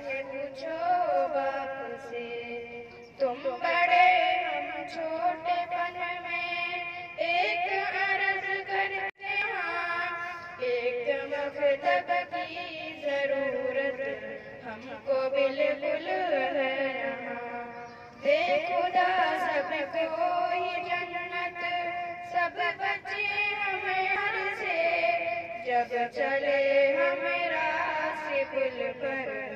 पूछो बाप से तुम बड़े हम छोटे पन में एक अरज करते हाँ एक मकतब की जरूरत हमको बिल्कुल है यहाँ देखुदा सबको ही जन्नत सब बच्चे हमें से जब चले हम रास्ते पर